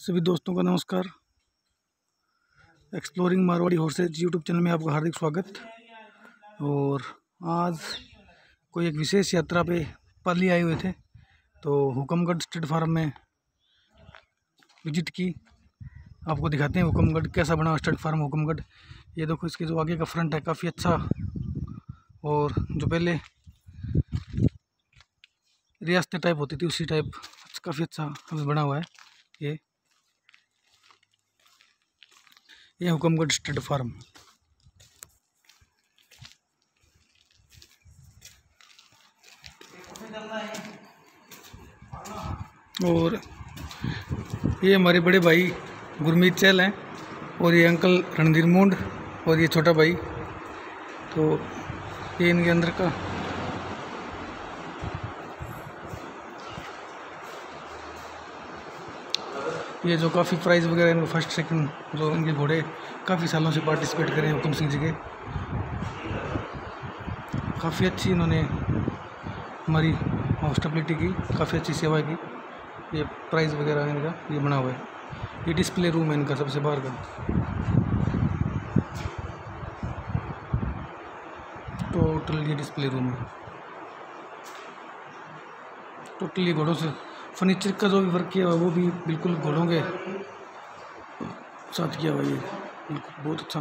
सभी दोस्तों का नमस्कार। Exploring Marwari horses YouTube channel में आपका हार्दिक स्वागत। और आज कोई एक विशेष यात्रा पे पाली आए हुए थे तो हुकमगढ़ स्टेट फार्म में विज़िट की। आपको दिखाते हैं हुकमगढ़ कैसा बना स्टेट फार्म हुकमगढ़। ये देखो, इसके जो आगे का फ्रंट है, काफ़ी अच्छा। और जो पहले रियासत टाइप होती थी, उसी टाइप काफ़ी अच्छा अभी बना हुआ है। ये ये हुकमगढ़ स्टेट फार्म और ये हमारे बड़े भाई गुरमीत चहल हैं और ये अंकल रणधीर मुंड और ये छोटा भाई। तो ये इनके अंदर का ये जो काफ़ी प्राइज़ वगैरह इनको फ़र्स्ट, सेकंड, जो इनके घोड़े काफ़ी सालों से पार्टिसिपेट करें हुकुम सिंह जी के। काफ़ी अच्छी इन्होंने हमारी हॉस्टेबिलिटी की, काफ़ी अच्छी सेवा की। ये प्राइज़ वगैरह इनका, ये बना हुआ है। ये डिस्प्ले रूम है इनका सबसे बाहर का। टोटल ये डिस्प्ले रूम है। टोटल घोड़ों से फर्नीचर का जो भी वर्क किया हुआ वो भी बिल्कुल के साथ किया हुआ ये। बिल्कुल, बहुत अच्छा।